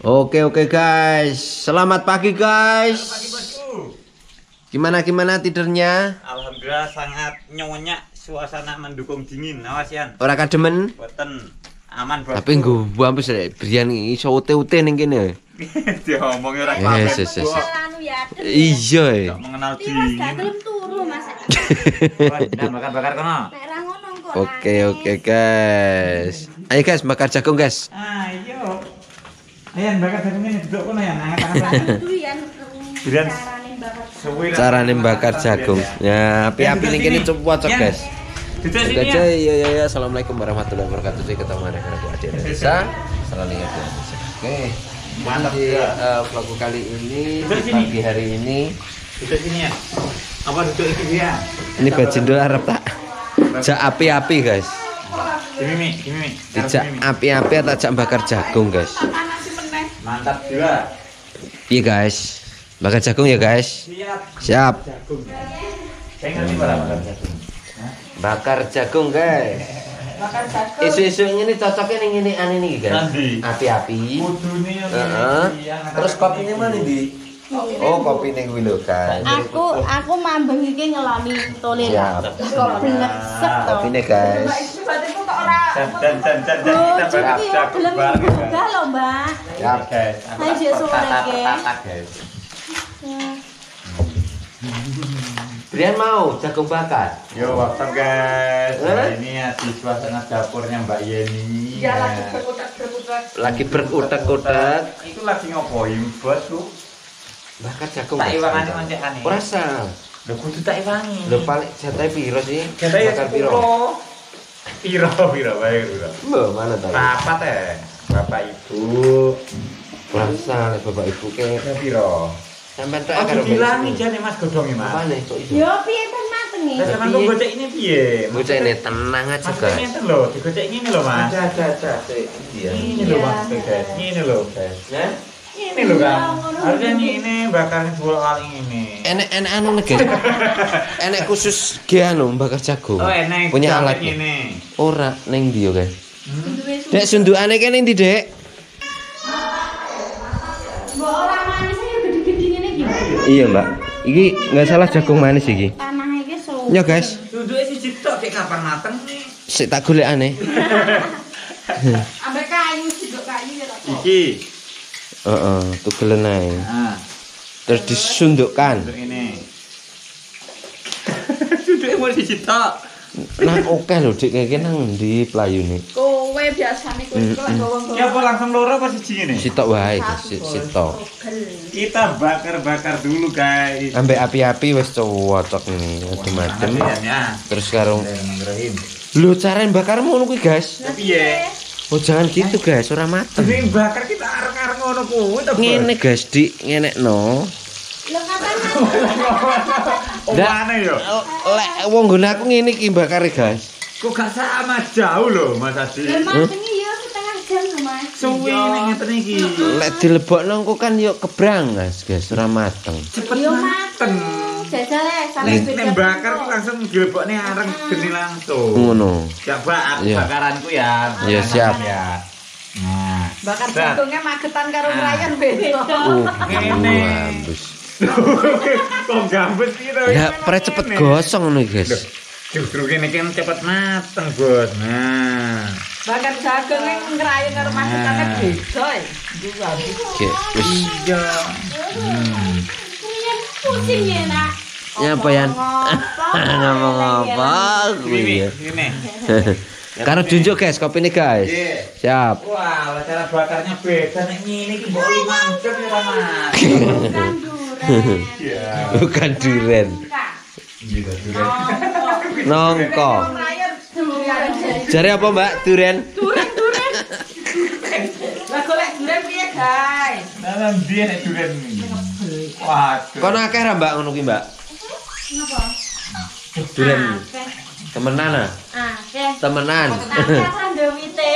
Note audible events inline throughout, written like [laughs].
Oke oke guys, selamat pagi guys. Gimana gimana tidurnya? Alhamdulillah sangat nyonya suasana mendukung dingin. Awas Yan. Ora kademen? Boten aman bos. Tapi nggo ambis rek brian iso ute-ute ning kene. orang Yes, yes, yes. anu ya. Iya. eh. Mengenal dingin. [laughs] bakar-bakar kono. Nek ra ngono kok. Oke oke guys. Ayo guys bakar jagung guys. Ayo. Ayan [laughs] bakar jagung ini duduk kono ya. Angkat-angkat. Durian Durian. carane bakar. Suwi lah. Cara bakar jagung. Ya, api-api ning kene coba cocok guys. Duduk sini ya. iya iya iya. Assalamualaikum warahmatullahi wabarakatuh. Saya ketemu dengan aku Adi Indonesia. Salam ingat ya. Oke. Mantap, ya. vlog kali ini pagi hari ini Duduk sini ya. Apa duduk iki ya? ini bajindul Arab tak jak api-api guys dijak api-api atau jak bakar jagung guys Mantap juga. iya guys bakar jagung ya guys Siap. siap Jagung. Saya ngerti bakar jagung. bakar jagung guys Bakar jagung. isu-isu ini cocoknya nih ini aneh nih guys Nanti. api-api ini, yang terus kopinya mana di oh kopi nih gue loh guys Aku aku mambeng iki ngeloni tole. Siap. To. kopi nih guys Dan dan dan dan dan kita buka guys. lho, Mbak. Guys, Ayo, guys. Brian mau jagung bakar Yo, waktu guys. Eh? Hari Ini ya di suasana dapurnya Mbak Yeni. Iya, Ya. lagi berkutak-kutak Itu lagi ngopoin bos lu. bakar jagung Tak guys. iwangane mancekane. Rasa. Lho kudu tak iwangi. Lo paling jatah piro sih? Jatah bakar piro? Piro, piro, baik, piro. Mbak, mana tadi? Rapat ya, Bapak Ibu. Lek bapak ibu ke piro. sampean Oh, karo dibilangi jane Mas godhonge Mas. Mana kok iso? Yo piye ten mateng Lah iki? sampean kok gocek ini piye? Ini tenang aja Mas guys. ngene lho, digocek ngene lho Mas. Ada ada ada. Iya. Ini lho Iya. Mas guys, ini lho guys. Ya? Ini lho kan. Harusnya ini ini bakarnya dua kali ini. Enek enek anu guys. [laughs] Enek khusus ge anu bakar jagung. Oh, enak. Punya alat. ini. Ora ning ndi yo guys. Hmm? Dek sundukane kene ndi, Dek? Mbok ora manis ya gede-gede ngene iki. Iya, Mbak. Iki nggak salah jagung manis iki. Iki. Yo guys, Duduknya si Cipto kayak kapan mateng sik tak golekane. [laughs] Ambek kayu sidok kayu ya tak. Iki. Heeh, tugelen ae. Nah, Terus disundukkan. ini. [laughs] Duduknya mau si Cipto. Nah, oke lho, Dik, kene nang ndi playune? Kowe biasane kowe kok gowo-gowo. Ya apa langsung loro apa siji ini? Sitok wae, sitok. Kita bakar-bakar dulu guys. Ambek api-api wis cocok nih, adem-adem. Ya. Terus karo. Lho, cara bakar ngono kuwi, guys. Tapi ya, Oh, jangan gitu, guys, ora mateng. jadi bakar kita arek-arek ngono kuwi to. Ngene, guys, Dik, ngenekno. Lho [laughs] katanya Oh, Ndak. mana ya? Lek wong nggon aku ngene iki bakare, guys. Kok gak sama jauh loh Mas Adi. lho matengi ya setengah jam lho Mas. Suwi nek ngeten iki. Lek dilebokno engko kan yo kebrang, guys, guys, ora mateng. Cepet Yo mateng. Jajale Nek beda nek bakar langsung dilebokne areng geni langsung. Ngono. Ya bak Iya. bakaranku ya. Iya, siap. Ya. Nah. Bakar Nah. jagungnya magetan karo Ah. ngerayan beda. Uh, Ngene. Kok gambet gitu. Ya, pre cepet gosong ngono, guys. Justru kene kan cepet mateng, Bos. Nah. Bakar jagungnya ngerayan karo magetannya Ah. beda. ya. Dua. Oke, wis. Iya. Hmm. Ini pusing ya nak. Ya apa Yan? [laughs] Ngomong apa? Ini, ya. ini. [laughs] Karo junjuk guys, kopi nih guys. Iya. Siap. Wah, cara bakarnya beda nek ngene iki mbok mantep ya, Mas. [laughs] Bukan duren. Iya. Bukan duren. Gitu, Duren. Nongko. Jare apa, Mbak? Duren. Duren duren. Lah golek duren piye, guys? Nah, dia nek Duren. Waduh. Kono akeh ra, Mbak, ngono ki, Mbak? Napa? Duren. Akeh. Temenan ah. Temenan.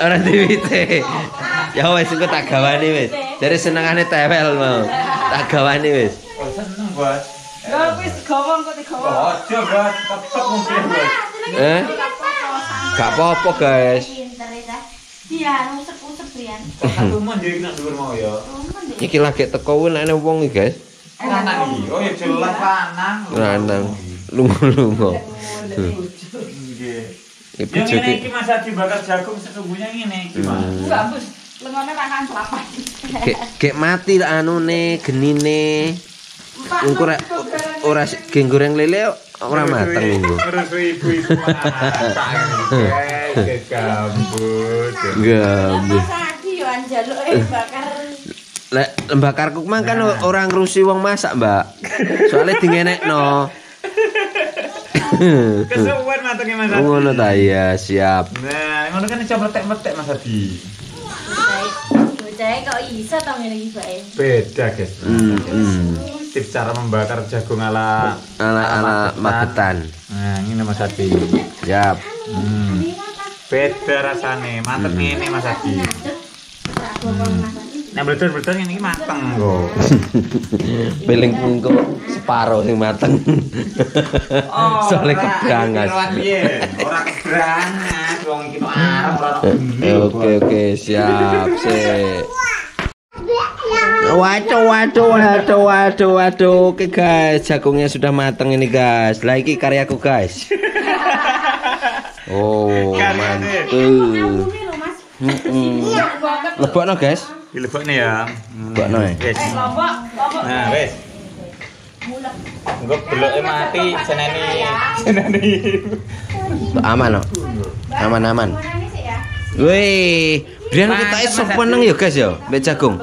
Ora diwite. Ya wis engko tak gawani wis. Dari senengane tewel mau. Tak gawani wis. Oh, seneng, Bos. Lah wis gawang kok digawa. Ojo, Bos. Tetep mungkin, Bos. Eh? Gak apa-apa, guys. Ya. Iya, usep-usep Brian. Satu mon jadi nak dhuwur mau ya. Deh. Iki lagi teko kuwi nek wong iki, guys. Lanang iki. Oh ya jelas lanang. Lanang. Lunga-lunga. Ibu Yang ini joki. iki Mas Adi bakar jagung sesungguhnya ngene iki, Mas. Hmm. Enggak, Bos. Lengone rakan selapan. Gek gek mati lah anune genine. Engko ora ora geng goreng lele ora mateng engko. Terus ibu-ibu masak. Guys, gambut. Gambus. Sadi yo anjaluk eh bakar. Lek bakar kuk mang kan orang ngrusi wong masak, Mbak. Soalnya dingenekno. [laughs] Kesuwen matenge Mas Adi. Ngono ta ya, siap. Nah, ngono kan iso meletek-meletek Mas Adi. Bocah kok iso to ngene iki bae. Beda, guys. Hmm, hmm. Tips cara membakar jagung ala Ala ala magetan. Nah, ini Mas Adi. Siap. Hmm. Beda rasane, mateng ngene Mas Adi. Nah, betul-betul ini mateng [laughs] kok. Piling engko separo sing mateng. Soale kebrangas. Ora kebrangas, wong iki kok arep ora Eh, Oke oke siap sih. Waduh, waduh, waduh, waduh, waduh. Oke guys, jagungnya sudah matang ini guys. Lagi karyaku guys. Oh, mantul. Mas. Mm-mm. Lebokno guys. Dilebokne ya. Lebokno ya. Wis. Lombok, lombok. Nah, wis. Engko beloke mati seneni seneni. Aman no. Aman aman. Ya. Wih, Brian kita menang Adi. ya guys ya, mbek jagung.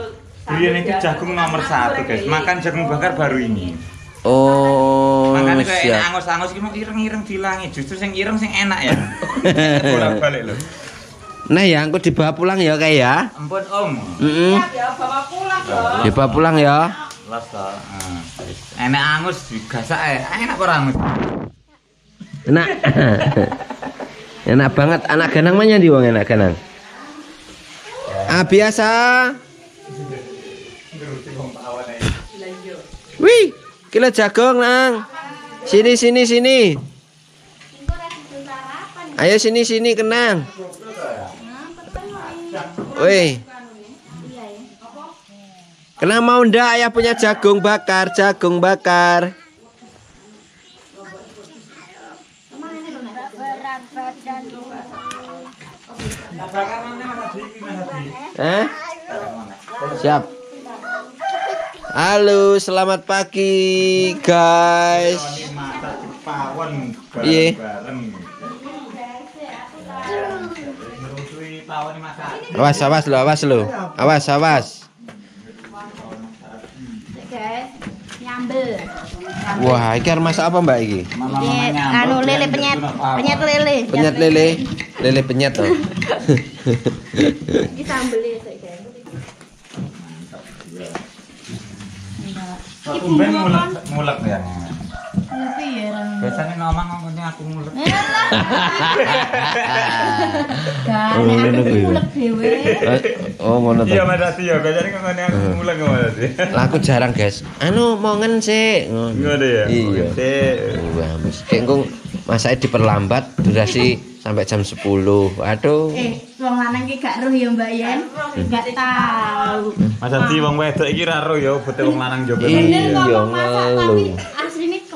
Brian itu jagung nomor satu guys. Makan jagung bakar baru ini. Oh, Makanya kayak angus-angus iki mau ireng-ireng dilangi. Justru sing ireng sing enak ya. [laughs] Bolak-balik lho. Nah ya, aku dibawa pulang ya kayak ya. Ampun Om. Mm Siap ya, bawa pulang dong. Dibawa pulang ya. Los to. Wis. Enak angus digasak ae. Enak ora angus? Enak. [laughs] enak banget. Anak ganang mana di wong enak ganang? Ah biasa. Wih, kilo jagung nang. Sini sini sini. Ayo sini sini kenang. Wih. Kenang mau ndak ayah punya jagung bakar, jagung bakar. Eh? Siap. Halo, selamat pagi, guys. Iya. Awas, awas lo, awas lo. Awas, awas. Nyambel. Wah, iki arep masak apa, Mbak iki? Anu lele penyet, penyet lele. Penyet lele. Lele penyet oh. Iki sambel ya sik, guys. Aku ben mulek mulek ya. Tapi ya. Ran. Biasanya ngomong ngomongnya aku mulek. [laughs] Gak, Oh, ngono aku kuwi. mulek dhewe. Oh, ngono Iya to. Mas Ati ya, biasanya ngomongnya aku mulek Mas Ati. Lah aku jarang, guys. Anu mongen sih. Ngono. Ngono ya. Iya. Wah, Mas. Kayak engko masake diperlambat durasi sampai jam 10. Aduh. Eh, wong lanang ki gak roh ya Mbak Yen. Gak tahu. Mas Ati wong wedok iki ra ro ya bote wong lanang joget. Iya. Bener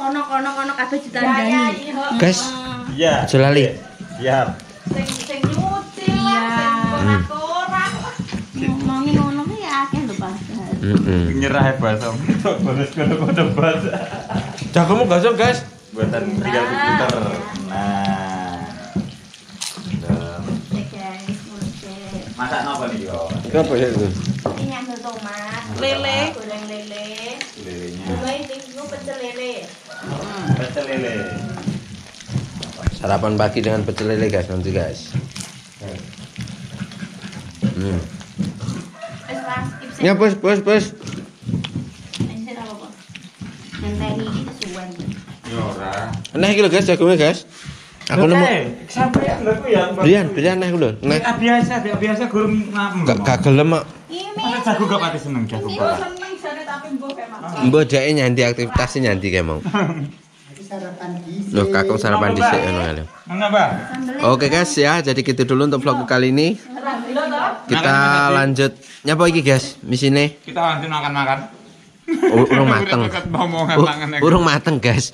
asline kono-kono kono kabeh Ya, ya, ditandani. iya. Guys, Iya. Aja lali. Siap. Sing sing nyuci lah, sing Hmm. korak-korak. ngomongin ngono ki akeh lho padahal. Heeh. Nyerah ya bahasa Bagus kono kono bahasa. Jagomu gosong, guys. Buatan tinggal diputer. Nah. Guys. Masak napa nih yo? Apa ya itu? Ini nyambel tomat, Lele. goreng lele. Lelenya. Mulai tinggu pecel lele. Pecel lele. Sarapan pagi dengan pecel lele, guys, nanti, guys. Hmm. Ya, bos, bos, bos. Ini apa, Bos? Ngenteni iki kesuwen. Yo ora. Nah, iki lho, guys, jagungnya, guys. Aku nemu. ya. Brian, Brian nah lho. Nah, Nah, biasa, biasa gurung ngapem. gak gelem kok. Ini Masa jago gak pati seneng jago. Mbok dhek nyanti aktivitasnya nyanti kayak mau. [laughs] Loh, kakung sarapan dhisik ngono lho. Enggak, Bang. sambelnya Oke guys ya, jadi gitu dulu untuk vlog kali ini. Kita lanjut nyapa iki guys misine Kita lanjut makan-makan. Urung mateng ya. urung mateng guys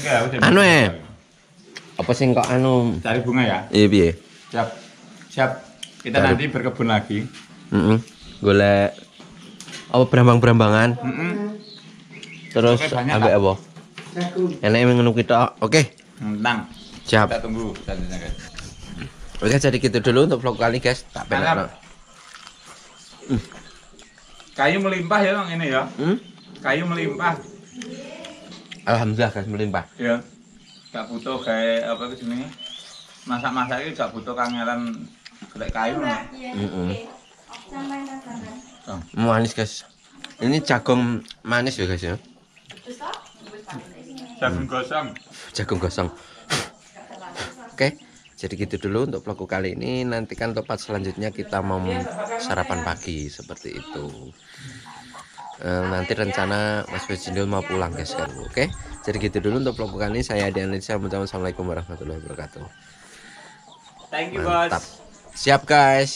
Enggak, udah. Anu, eh. apa sing kok anu Cari bunga ya. iya piye Siap. Siap. Kita Cari. nanti berkebun lagi. Heeh. golek apa berambang-berambangan Heeh. terus Oke, banyak, ambek apa enak ngono kita oke Tentang. siap Kita tunggu selanjutnya guys. oke jadi gitu dulu untuk vlog kali guys tak penak Kayu melimpah ya bang ini ya. hmm? Kayu melimpah. alhamdulillah guys melimpah Ya. Gak butuh kayak apa itu jenenge? Masak-masak itu gak butuh kangelan golek kayu. Heeh. Sampai tangan. Oh. manis guys ini jagung manis ya guys ya Jagung gosong. jagung gosong. Oke jadi gitu dulu untuk vlogku kali ini. Nantikan tempat selanjutnya kita mau sarapan pagi seperti itu. Eh, nanti rencana Mas Bejindul mau pulang guys kan oke? Jadi gitu dulu untuk vlogku kali ini. Saya Adi Anissa mengucapkan assalamualaikum warahmatullahi wabarakatuh. Thank you mantap. Bos. siap guys